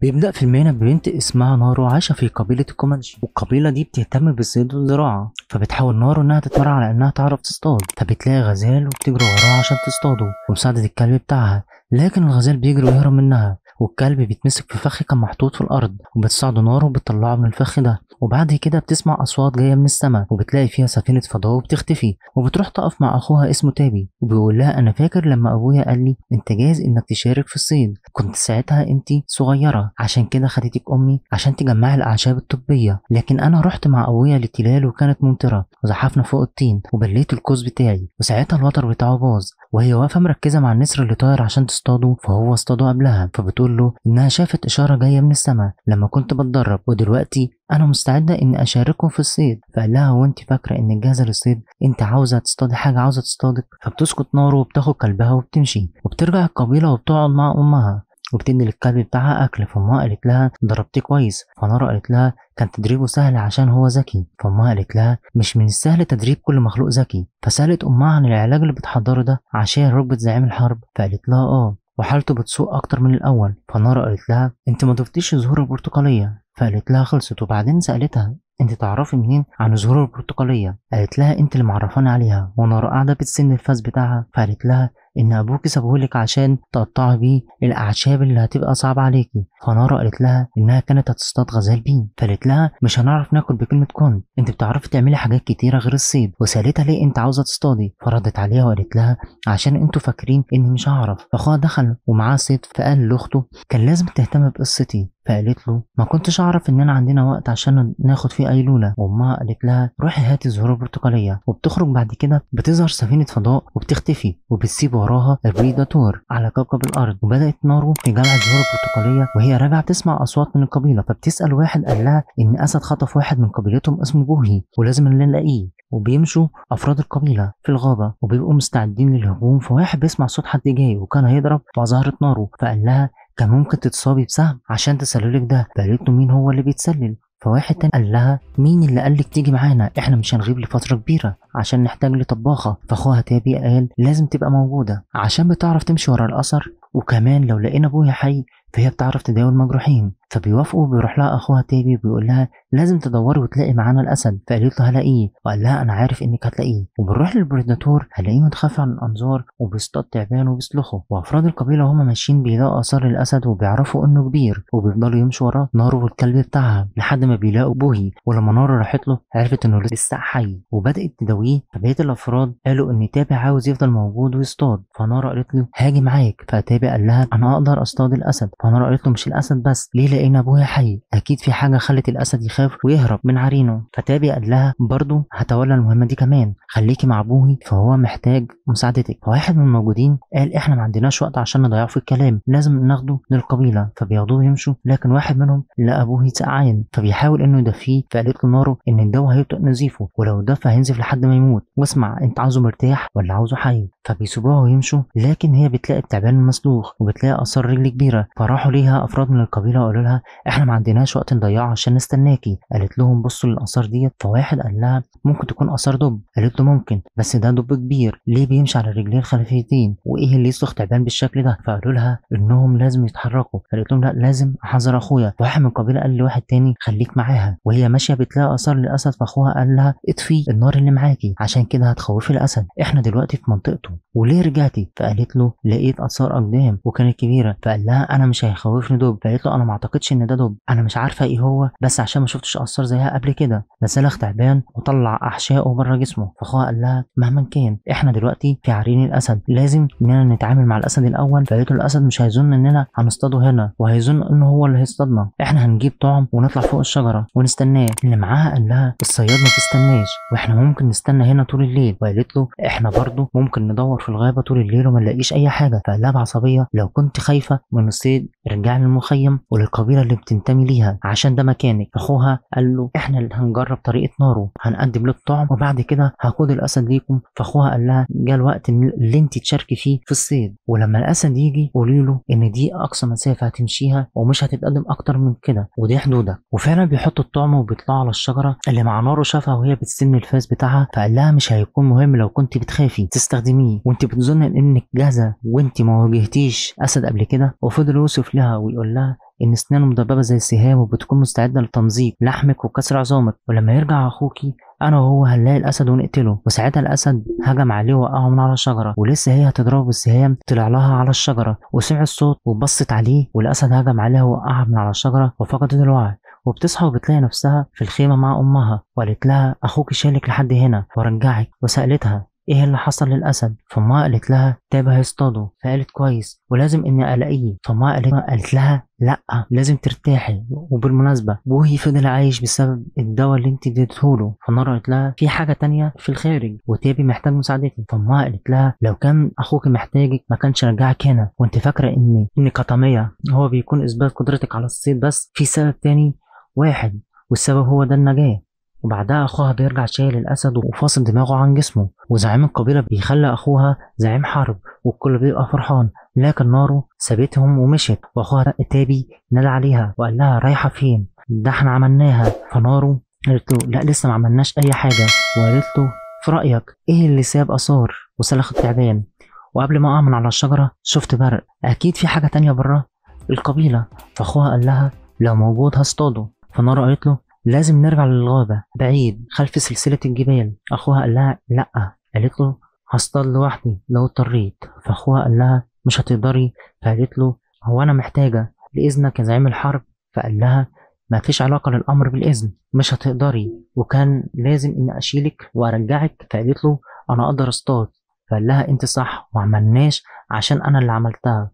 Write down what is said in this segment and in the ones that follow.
بيبدأ فيلمنا ببنت اسمها نارو عايشة في قبيلة الكومانشي والقبيلة دي بتهتم بالصيد والزراعة فبتحاول نارو إنها تتمرن على إنها تعرف تصطاد فبتلاقي غزال وبتجري وراها عشان تصطاده وبمساعدة الكلب بتاعها لكن الغزال بيجري ويهرب منها. والكلب بيتمسك في فخ كان محطوط في الأرض وبتساعده نارو وبتطلعه من الفخ ده. وبعد كده بتسمع أصوات جاية من السماء وبتلاقي فيها سفينة فضاء وبتختفي. وبتروح تقف مع أخوها اسمه تابي وبيقول لها أنا فاكر لما أبويا قال لي أنت جاهز إنك تشارك في الصيد. كنت ساعتها أنت صغيرة عشان كده خدتك أمي عشان تجمعي الأعشاب الطبية. لكن أنا رحت مع أبويا للتلال وكانت ممطرة وزحفنا فوق الطين وبليت القوس بتاعي. وساعتها الوتر بتاعه باظ. وهي واقفة مركزة مع النسر اللي طاير عشان تصطاده فهو اصطاده قبلها فبتقول له إنها شافت إشارة جاية من السماء لما كنت بتدرب ودلوقتي أنا مستعدة إني أشارككم في الصيد. فقال لها هو أنت فاكرة إنك جاهزة للصيد أنت عاوزة تصطادي حاجة عاوزة تصطادك؟ فبتسكت نارو وبتاخد كلبها وبتمشي وبترجع القبيلة وبتقعد مع أمها. وبتدي للكلب بتاعها أكل. فأمها قالت لها ضربتيه كويس. فنارا قالت لها كان تدريبه سهل عشان هو ذكي. فأمها قالت لها مش من السهل تدريب كل مخلوق ذكي. فسألت أمها عن العلاج اللي بتحضره ده عشان ركبة زعيم الحرب. فقالت لها آه. وحالته بتسوء أكتر من الأول. فنارا قالت لها أنت ما ضفتيش زهور البرتقالية. فقالت لها خلصت. وبعدين سألتها أنت تعرفي منين عن زهور البرتقالية؟ قالت لها أنت اللي معرفاني عليها. ونارو قاعدة بتسن الفاس بتاعها. فقالت لها إن ابوكي سابهولك عشان تقطعي بيه الأعشاب اللي هتبقى صعبة عليكي. فنارو قالت لها إنها كانت هتصطاد غزال بيه فقالت لها مش هنعرف ناكل بكلمة كنت أنت بتعرفي تعملي حاجات كتيرة غير الصيد. وسألتها ليه أنت عاوزة تصطادي؟ فردت عليها وقالت لها عشان أنتوا فاكرين إني مش هعرف. فأخوها دخل ومعاه صيد. فقال لأخته كان لازم تهتم بقصتي. فقالت له ما كنتش أعرف اننا عندنا وقت عشان ناخد فيه قيلولة وأمها قالت لها روحي هاتي الزهور البرتقالية. وبتخرج بعد كده بتظهر سفينة فضاء وبتختفي وبتسيب وراها ال Predator على كوكب الأرض. وبدأت نارو في جمع الزهور البرتقالية وهي راجعة تسمع أصوات من القبيلة. فبتسأل واحد قال لها إن أسد خطف واحد من قبيلتهم اسمه بوهي ولازم نلاقيه وبيمشوا أفراد القبيلة في الغابة وبيبقوا مستعدين للهجوم. فواحد بيسمع صوت حد جاي وكان هيضرب فظهرت نارو. فقال لها كان ممكن تتصابي بسهم عشان تسللك ده. فقالت له مين هو اللي بيتسلل؟ فواحد تاني قال لها مين اللي قالك تيجي معانا؟ إحنا مش هنغيب لفترة كبيرة عشان نحتاج لطباخة. فأخوها تابي قال لازم تبقى موجودة. عشان بتعرف تمشي ورا الأثر وكمان لو لقينا ابويا حي فهي بتعرف تداوي المجروحين فبيوافقوا وبيروح لها أخوها تابي وبيقول لها لازم تدوري وتلاقي معانا الأسد فقالت له هلاقيه وقال لها أنا عارف إنك هتلاقيه. وبنروح للبريداتور هلاقيه متخفي عن الأنظار وبيصطاد تعبان وبيسلخه وأفراد القبيلة وهما ماشيين بيلاقوا آثار الأسد وبيعرفوا إنه كبير وبيفضلوا يمشوا وراه نارو والكلب بتاعها لحد ما بيلاقوا بوهي ولما نارو راحت له عرفت إنه لسه حي. وبدأت تداويه فبقية الأفراد قالوا إن تابي عاوز يفضل موجود ويصطاد فنارا قالت له هاجي معاك فتابي قال لها أنا أقدر أصطاد الأسد. فنارا قالت له مش الأسد بس. ليه؟ لقينا أبويا حي. أكيد في حاجة خلت الأسد يخاف ويهرب من عرينه. فتابي قال لها برضه هتولى المهمة دي كمان. خليكي مع أبوي فهو محتاج مساعدتك. فواحد من الموجودين قال إحنا ما عندناش وقت عشان نضيعه في الكلام. لازم ناخده للقبيلة. فبياخدوه يمشوا لكن واحد منهم لقى أبوه سقعان فبيحاول إنه يدفيه. فقالت له نارو إن الجو هيبدا نزيفه ولو دفى هينزف لحد ما يموت. واسمع أنت عاوزه مرتاح ولا عاوزه حي؟ فبيسيبوها ويمشوا. لكن هي بتلاقي التعبان المسلوخ وبتلاقي آثار رجل كبيرة. فراحوا ليها أفراد من القبيلة وقالوا لها إحنا ما عندناش وقت نضيعه عشان نستناكي. قالت لهم بصوا للآثار ديت. فواحد قال لها ممكن تكون آثار دب. قالت له ممكن بس ده دب كبير. ليه بيمشي على رجلين خلفيتين وإيه اللي يصرخ تعبان بالشكل ده؟ فقالوا لها إنهم لازم يتحركوا. قالت لهم لا لازم. احذر أخويا. واحد من القبيلة قال لواحد تاني خليك معاها. وهي ماشية بتلاقي آثار للأسد فأخوها قال لها اطفي النار اللي معاكي عشان كده هتخوفي الأسد. إحنا دلوقتي في منطقته. وليه رجعتي؟ فقالت له لقيت آثار اقدام وكانت كبيرة. فقال لها أنا مش هيخوفني دب فقالت له أنا ما أعتقدش إن ده دب أنا مش عارفة إيه هو بس عشان ما شفتش أثار زيها قبل كده. ده سلخ تعبان وطلع أحشائه بره جسمه. فأخوها قال لها مهما كان إحنا دلوقتي في عرين الأسد. لازم إننا نتعامل مع الأسد الأول. فقالت له الأسد مش هيظن إننا هنصطاده هنا وهيظن إنه هو اللي هيصطادنا. إحنا هنجيب طعم ونطلع فوق الشجرة ونستناه. اللي معاها قال لها الصياد ما تستناش وإحنا ممكن نستنى هنا طول الليل. وقالت له إحنا برضه ممكن ندور في الغابة طول الليل وما نلاقيش أي حاجة. فقال لها بعصبية لو كنت خايفة من الصيد ارجعي للمخيم وللقبيلة اللي بتنتمي ليها عشان ده مكانك. أخوها قال له إحنا اللي هنجرب طريقة نارو هنقدم لك طعم وبعد كده هاخد الأسد ليكم. فأخوها قال لها جه الوقت اللي انت تشاركي فيه في الصيد. ولما الأسد يجي قولي له إن دي أقصى مسافة هتمشيها ومش هتتقدم أكتر من كده. ودي حدودك وفعلا بيحطوا الطعم وبيطلعوا على الشجرة اللي مع نارو شافها وهي بتستلم الفاس بتاعها. فقال لها مش هيكون مهم لو كنت بتخافي تستخدميه. وانت بتظن إنك جاهزة وانت ما واجهتيش أسد قبل كده؟ وفضل يوصف لها ويقول لها إن أسنانه مدببه زي السهام وبتكون مستعدة لتمزيق لحمك وكسر عظامك. ولما يرجع أخوكي أنا وهو هنلاقي الأسد ونقتله. وساعتها الأسد هجم عليه وقعه من على الشجرة. ولسه هي هتضربه بالسهام طلع لها على الشجرة. وسمع الصوت وبصت عليه والأسد هجم عليها ووقعها من على الشجرة وفقدت الوعي. وبتصحى وبتلاقي نفسها في الخيمة مع أمها. وقالت لها أخوك شالك لحد هنا ورجعك. وسألتها إيه اللي حصل للأسد؟ فما قالت لها تابع هيصطاده فقالت كويس. ولازم إني ألاقيه. فما قالت, قالت لها لأ لازم ترتاحي. وبالمناسبة بوهي فضل عايش بسبب الدواء اللي أنت اديتهوله. فنار قالت لها في حاجة تانية في الخارج وتابي محتاج مساعدتي. فما قالت لها لو كان أخوك محتاجك ما كانش رجعك هنا. وأنت فاكرة إن إن قطمية هو بيكون إثبات قدرتك على الصيد بس في سبب تاني واحد والسبب هو ده النجاة. وبعدها أخوها بيرجع شايل الأسد وفاصل دماغه عن جسمه. وزعيم القبيلة بيخلي أخوها زعيم حرب والكل بيبقى فرحان. لكن نارو سابتهم ومشت وأخوها تابي نادى عليها وقال لها رايحة فين؟ ده إحنا عملناها. فنارو قالت له لا لسه ما عملناش أي حاجة. وقالت له في رأيك إيه اللي ساب آثار وسلخ التعبان؟ وقبل ما أقع من على الشجرة شفت برق. أكيد في حاجة تانية برا القبيلة. فأخوها قال لها لو موجود هصطاده. فنارو قالت له لازم نرجع للغابة بعيد خلف سلسلة الجبال. أخوها قال لها لأ قالت له هصطاد لوحدي لو اضطريت. فأخوها قال لها مش هتقدري. فقالت له هو أنا محتاجة لإذنك يا زعيم الحرب؟ فقال لها ما فيش علاقة للأمر بالإذن مش هتقدري. وكان لازم إني أشيلك وأرجعك. فقالت له أنا أقدر أصطاد. فقال لها أنت صح وعملناش عشان أنا اللي عملتها.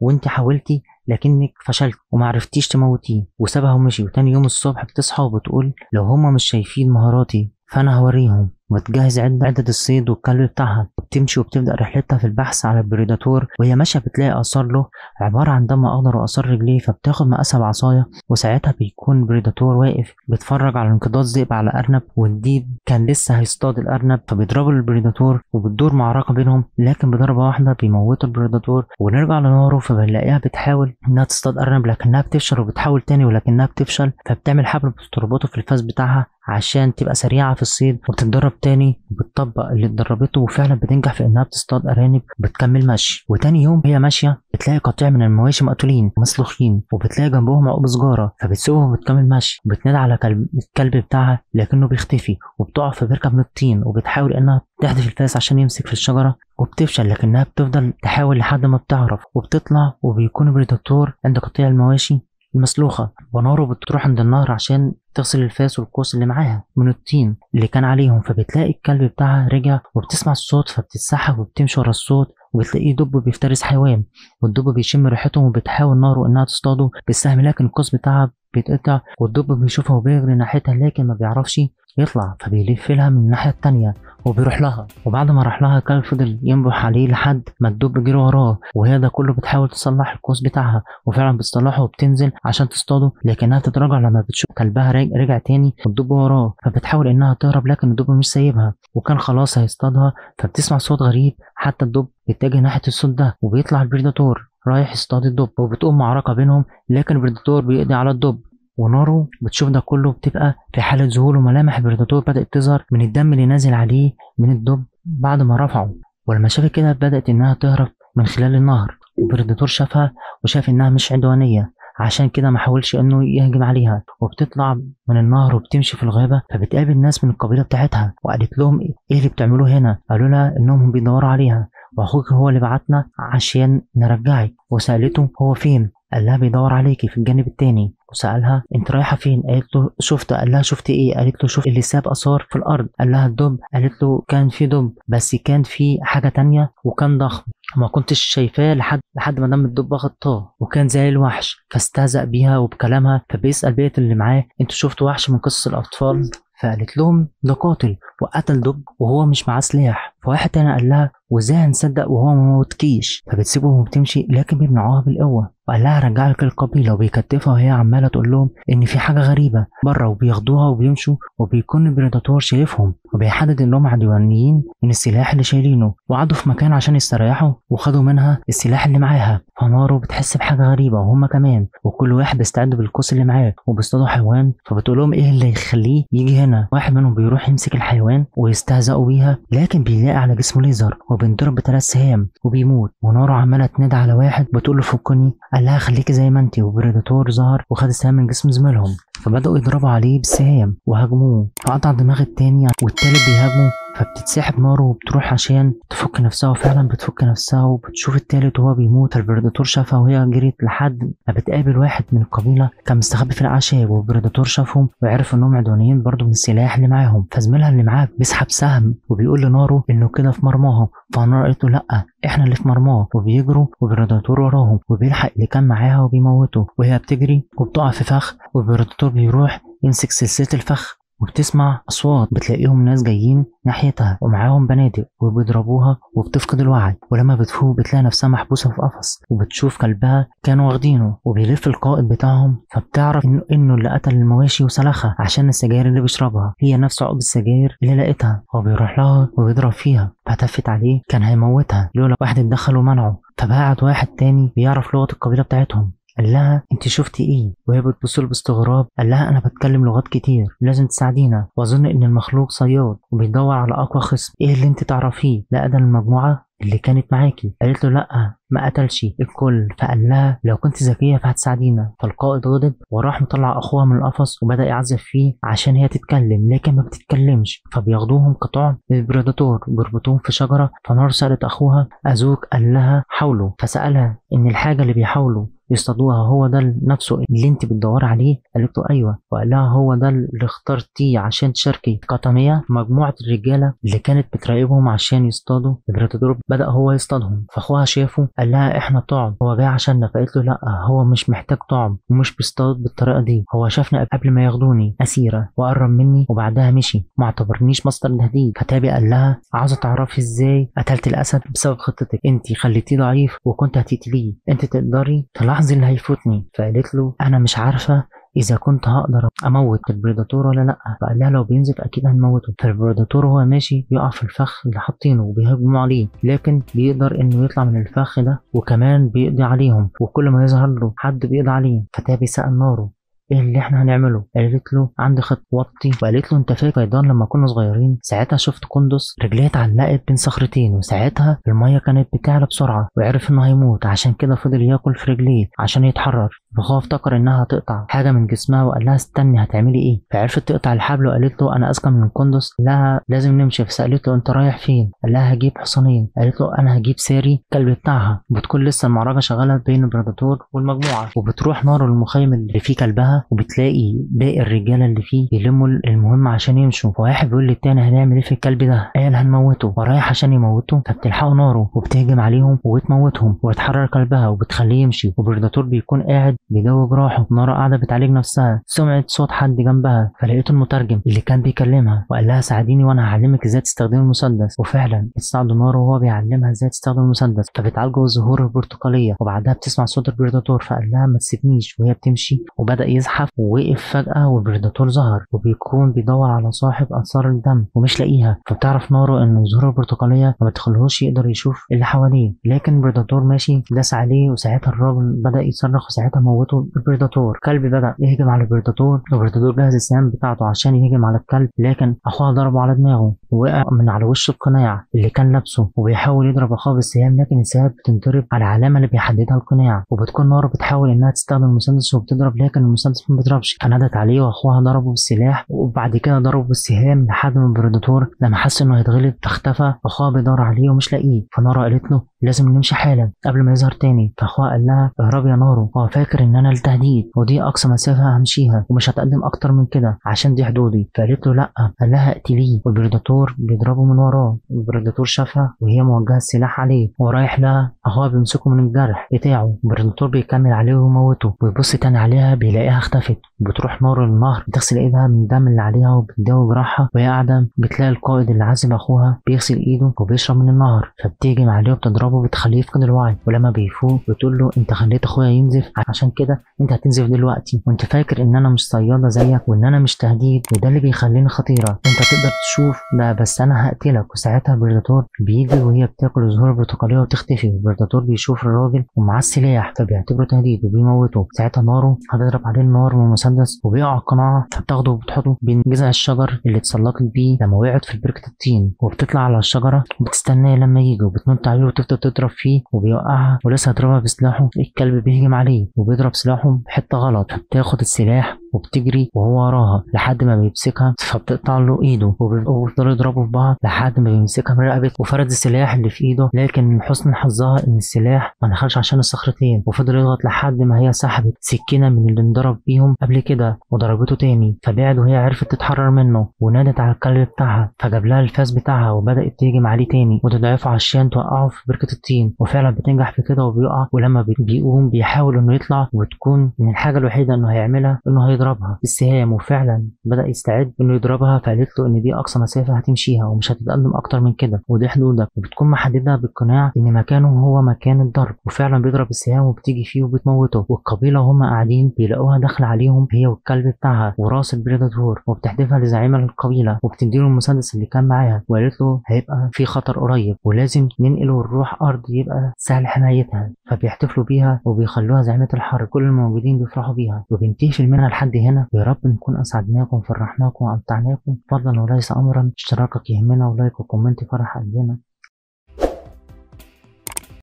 وأنت حاولتي لكنك فشلت وما عرفتيش تموتيه وسابها ومشي وتاني يوم الصبح بتصحى وبتقول لو هما مش شايفين مهاراتي فأنا هوريهم. وتجهز عدة الصيد والكلب بتاعها. وبتمشي وبتبدأ رحلتها في البحث على البريداتور وهي ماشية بتلاقي آثار له عبارة عن دم أخضر وآثار رجليه فبتاخد مقاسها بعصاية وساعتها بيكون Predator واقف بيتفرج على انقضاض ذئب على أرنب والديب كان لسه هيصطاد الأرنب فبيضربوا ال Predator وبتدور معركة بينهم لكن بضربة واحدة بيموتوا ال Predator ونرجع لنارو فبنلاقيها بتحاول إنها تصطاد أرنب لكنها بتفشل وبتحاول تاني ولكنها بتفشل فبتعمل حبل بتربطه في الفاس بتاعها عشان تبقى سريعة في الصيد وبتتدرب تاني وبتطبق اللي اتدربته وفعلا بتنجح في إنها بتصطاد أرانب وبتكمل مشي. وتاني يوم هي ماشية بتلاقي قطيع من المواشي مقتولين ومسلوخين وبتلاقي جنبهم عقب سجارة فبتسيبهم وبتكمل مشي. وبتنادي على كلب الكلب بتاعها لكنه بيختفي وبتقع في بركة من الطين وبتحاول إنها تحدف الفاس عشان يمسك في الشجرة وبتفشل لكنها بتفضل تحاول لحد ما بتعرف. وبتطلع وبيكون بريدكتور عند قطيع المواشي. المسلوخة ونارو بتروح عند النهر عشان تغسل الفاس والقوس اللي معاها من الطين اللي كان عليهم. فبتلاقي الكلب بتاعها رجع وبتسمع الصوت فبتتسحب وبتمشي ورا الصوت وبتلاقيه دب بيفترس حيوان والدب بيشم ريحتهم وبتحاول نارو إنها تصطاده. بالسهم لكن القوس بتاعها بيتقطع والدب بيشوفها وبيجري ناحيتها لكن ما بيعرفش يطلع فبيلف لها من الناحية التانية. وبيروح لها. وبعد ما راح لها الكلب فضل ينبح عليه لحد ما الدب جري وراه. وهي ده كله بتحاول تصلح القوس بتاعها. وفعلا بتصلحه وبتنزل عشان تصطاده. لكنها بتتراجع لما بتشوف كلبها رجع تاني والدب وراه. فبتحاول إنها تهرب لكن الدب مش سايبها. وكان خلاص هيصطادها. فبتسمع صوت غريب حتى الدب بيتجه ناحية الصوت ده وبيطلع ال Predator رايح يصطاد الدب. وبتقوم معركة بينهم لكن ال Predator بيقضي على الدب. ونارو بتشوف ده كله بتبقى في حالة ذهول وملامح ال Predator بدأت تظهر من الدم اللي نازل عليه من الدب بعد ما رفعه. ولما شافت كده بدأت إنها تهرب من خلال النهر. ال Predator شافها وشاف إنها مش عدوانية عشان كده ما حاولش إنه يهجم عليها. وبتطلع من النهر وبتمشي في الغابة فبتقابل ناس من القبيلة بتاعتها وقالت لهم إيه اللي بتعملوه هنا؟ قالوا لها إنهم بيدوروا عليها وأخوك هو اللي بعتنا عشان نرجعك. وسألته هو فين؟ قال لها بيدور عليكي في الجانب التاني. وسألها أنت رايحة فين؟ قالت له شفت. قال لها شفت إيه؟ قالت له شفت اللي ساب آثار في الأرض. قال لها الدب قالت له كان في دب بس كان في حاجة تانية وكان ضخم. ما كنتش شايفاه لحد لحد ما دام الدب غطاه وكان زي الوحش. فاستهزأ بيها وبكلامها فبيسأل بقية اللي معاه أنتوا شفتوا وحش من قصص الأطفال؟ فقالت لهم ده قاتل. وقتل دب وهو مش معاه سلاح. فواحد تاني قال لها وإزاي هنصدق وهو ما موتكيش فبتسيبهم وبتمشي. لكن بيمنعوها بالقوه وقال لها رجع لك القبيلة. وبيكتفها وهي عمالة تقول لهم إن في حاجة غريبة بره وبياخدوها وبيمشوا وبيكون البريداتور شايفهم وبيحدد انهم عدوانيين من السلاح اللي شايلينه وقعدوا في مكان عشان يستريحوا وخدوا منها السلاح اللي معاها. فنارو بتحس بحاجة غريبة وهم كمان وكل واحد بيستعد بالقوس اللي معاه وبيصطادوا حيوان. فبتقول لهم إيه اللي يخليه يجي هنا؟ واحد منهم بيروح يمسك الحيوان ويستهزئوا بيها لكن بيلاقي بتلاقي على جسمه ليزر وبينضرب بثلاث سهام وبيموت. ونارو عمالة تنادي على واحد بتقول له فكني قال لها خليكي زي ما انت و Predator ظهر وخد السهام من جسم زميلهم. فبدأوا يضربوا عليه بالسهام وهاجموه. فقطع دماغ التاني والتالت بيهاجمه. فبتتسحب نارو وبتروح عشان تفك نفسها وفعلا بتفك نفسها وبتشوف التالت وهو بيموت. فال Predator شافها وهي جريت لحد ما بتقابل واحد من القبيلة كان مستخبي في الأعشاب وال Predator شافهم وعرف إنهم عدوانيين برضه من السلاح اللي معاهم. فزميلها اللي معاه بيسحب سهم وبيقول لنارو إنه كده في مرماها. فنارو قالت له لأ إحنا اللي في مرماه وبيجروا و Predator وراهم وبيلحق اللي كان معاها وبيموته. وهي بتجري وبتقع في فخ وال Predator بيروح يمسك سلسلة الفخ. وبتسمع أصوات بتلاقيهم ناس جايين ناحيتها ومعاهم بنادق وبيضربوها وبتفقد الوعي. ولما بتفوق بتلاقي نفسها محبوسة في قفص وبتشوف كلبها كانوا واخدينه وبيلف القائد بتاعهم. فبتعرف إنه, إنه اللي قتل المواشي وسلخها عشان السجاير اللي بيشربها. هي نفس عقب السجاير اللي لقيتها. هو بيروح لها وبيضرب فيها. فتفت عليه كان هيموتها. لولا واحد اتدخل ومنعه. فبعت واحد تاني بيعرف لغة القبيلة بتاعتهم. قال لها أنت شفتي إيه؟ وهي بتبص له باستغراب. قال لها أنا بتكلم لغات كتير لازم تساعدينا. وأظن إن المخلوق صياد وبيدور على أقوى خصم. إيه اللي أنت تعرفيه؟ لا ده المجموعة اللي كانت معاكي. قالت له لأ ما قتلش الكل فقال لها لو كنت ذكية فهتساعدينا. فالقائد غضب وراح مطلع أخوها من القفص وبدأ يعزف فيه عشان هي تتكلم لكن ما بتتكلمش. فبياخدوهم كطعم لل Predator ويربطوهم في شجرة. فنارو سألت أخوها. أذوك قال لها حاولوا. فسألها إن الحاجة اللي بيحاولوا يصطادوها هو ده نفسه اللي انت بتدور عليه؟ قالت له أيوه. وقال لها هو ده اللي اخترتيه عشان تشاركي. قطمية مجموعة الرجالة اللي كانت بتراقبهم عشان يصطادوا ال Predator بدأ هو يصطادهم. فأخوها شافه قال لها إحنا طعم. هو جاي عشاننا. فقالت له لا هو مش محتاج طعم ومش بيصطاد بالطريقة دي. هو شافنا قبل ما ياخدوني. أسيرة. وقرب مني وبعدها مشي. ما اعتبرنيش مصدر تهديد فتابي قال لها عاوزة تعرفي إزاي قتلت الأسد بسبب خطتك؟ انت خليتيه ضعيف وكنت هتقتليه. انت تقدري تلاحظي اللي هيفوتني. فقالت له أنا مش عارفة إذا كنت هقدر أموت ال Predator ولا لأ؟ فقال لها لو بينزف أكيد هنموته. فال Predator وهو ماشي بيقع في الفخ اللي حاطينه وبيهاجموا عليه لكن بيقدر إنه يطلع من الفخ ده وكمان بيقضي عليهم وكل ما يظهر له حد بيقضي عليه. فتابي سأل نارو. إيه اللي إحنا هنعمله؟ قالت له عندي خط وطي. وقالت له أنت فاكر فيضان لما كنا صغيرين؟ ساعتها شفت قندس رجليه اتعلقت بين صخرتين وساعتها المية كانت بتعلى بسرعة وعرف إنه هيموت. عشان كده فضل ياكل في رجليه عشان يتحرر. فهو افتكر إنها هتقطع حاجة من جسمها وقال لها استني هتعملي إيه؟ فعرفت تقطع الحبل وقالت له أنا أذكى من القندس. لها لازم نمشي. فسألت له أنت رايح فين؟ قال لها هجيب حصانين. قالت له أنا هجيب ساري الكلب بتاعها. بتكون لسه المعركة شغالة بين البريداتور والمجموعة. وبتروح نار المخيم اللي فيه كلبها وبتلاقي باقي الرجالة اللي فيه يلموا المهم عشان يمشوا. فواحد بيقول للتاني هنعمل إيه في الكلب ده؟ قال هنموته. ورايح عشان يموته فبتلحقوا ناره وبتهجم عليهم وبتموتهم وتحرر كلبها وبتخليه يمشي. و Predator بيكون قاعد بيداوي جروحه نارو قاعدة بتعالج نفسها. سمعت صوت حد جنبها فلقيته المترجم اللي كان بيكلمها وقال لها ساعديني وأنا هعلمك إزاي تستخدمي المسدس. وفعلا اتساعده نارو وهو بيعلمها إزاي تستخدم المسدس. فبتعالجه الزهور البرتقالية وبعدها بتسمع صوت ال Predator فقال لها ما تسيبنيش وهي بتمشي. وبدأ يزحف ووقف فجأة وال Predator ظهر وبيكون بيدور على صاحب آثار الدم ومش لاقيها. فبتعرف نارو إن الزهور البرتقالية ما بتخليهوش يقدر يشوف اللي حواليه. لكن ال Predator ماشي داس عليه وساعتها الراجل بدأ يصرخ وساعتها موته ال Predator كلب بدأ يهجم على ال Predator ال Predator جهز السهام بتاعته عشان يهجم على الكلب لكن أخوها ضربه على دماغه ووقع من على وش القناع اللي كان لابسه وبيحاول يضرب اخوه بالسهام لكن السهام بتنضرب على العلامه اللي بيحددها القناع وبتكون نارو بتحاول إنها تستخدم المسدس وبتضرب لكن المسدس ما بيضربش. فنادت عليه وأخوها ضربه بالسلاح وبعد كده ضربه بالسهام لحد ما البريداتور لما حس إنه هيتغلب فاختفى أخوها بيدور عليه ومش لاقيه. فنارو قالت له لازم نمشي حالا قبل ما يظهر تاني. فأخوها قال لها اهربي يا نارو. هو فاكر إن أنا التهديد ودي أقصى مسافة همشيها ومش هتقدم أكتر من كده عشان دي حدودي. فقالت له لأ قال لها اقتليه. وال Predator بيضربه من وراه. ال Predator شافها وهي موجهة السلاح عليه. ورايح لها اخوها بيمسكه من الجرح بتاعه. ال Predator بيكمل عليه ويموته. ويبص تاني عليها بيلاقيها اختفت. بتروح نارو النهر بتغسل إيدها من الدم اللي عليها وبتداوي جراحها. وهي قاعدة بتلاقي القائد اللي عازم أخوها بيغسل إيده وبيشرب من النهر. فبتهجم عليه وبتضربه بتخليه يفقد الوعي. ولما بيفوق بتقول له أنت خليت أخويا ينزف عشان كده انت هتنزف دلوقتي. وانت فاكر ان أنا مش صيادة زيك وان أنا مش تهديد وده اللي بيخليني خطيرة. انت تقدر تشوف ده بس أنا هقتلك. وساعتها ال Predator بيجي وهي بتاكل الزهور البرتقالية وتختفي ال Predator بيشوف الراجل ومعاه السلاح فبيعتبره تهديد وبيموته. ساعتها نارو هتضرب عليه النار من مسدس وبيقع القناع فبتاخده وبتحطه بين جذع الشجر اللي اتسلقت بيه لما وقعت في بركة الطين وبتطلع على الشجرة وبتستناه لما يجي وبتنط عليه وتفضل تضرب فيه وبيوقعها ولسه هتضربها بسلاحه. الكلب بيهجم عليه وبيضرب سلاحه بحتة غلط. فبتاخد السلاح وبتجري وهو وراها لحد ما بيمسكها فبتقطع له إيده وبي- وبيفضلوا يضربوا في بعض لحد ما بيمسكها من رقبته وفرد السلاح اللي في إيده. لكن من حسن حظها إن السلاح ما دخلش عشان الصخرتين وفضل يضغط لحد ما هي سحبت سكينة من اللي انضرب بيهم قبل كده وضربته تاني. فبعد وهي عرفت تتحرر منه ونادت على الكلب بتاعها فجاب لها الفاس بتاعها وبدأت تهجم عليه تاني. وتضعفه عشان توقعه في بركة الطين. وفعلا بتنجح في كده وبيقع. ولما بي- بيقوم بيحاول إنه يطلع وتكون من الحاجة الوحيدة إنه هيعملها إنه هيضربها. بالسهام وفعلا بدأ يستعد إنه يضربها فقالت له إن دي أقصى مسافة هتمشيها ومش هتتقدم أكتر من كده. ودي حدودك. وبتكون محددها بالقناع إن مكانه هو مكان الضرب. وفعلا بيضرب السهام وبتيجي فيه وبتموته. والقبيلة وهم قاعدين بيلاقوها داخله عليهم هي والكلب بتاعها. وراس ال Predator وبتحدفها لزعيمه القبيلة. وبتديله المسدس اللي كان معاها. وقالت له هيبقى في خطر قريب. ولازم ننقله ونروح أرض يبقى سهل حمايتها. فبيحتفلوا بيها وبيخلوها زعيمة الحرب. كل الموجودين بيفرحوا بيها. وبينتهي فيلمنا لحد هنا. ويا رب نكون أسعدناكم فرحناكم وامتعناكم فضلا وليس امرا. اشتراكك يهمنا ولايك وكومنت فرح قلبنا.